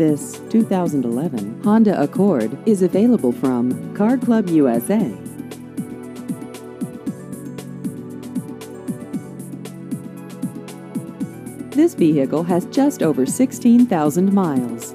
This 2011 Honda Accord is available from Car Club USA. This vehicle has just over 16,000 miles.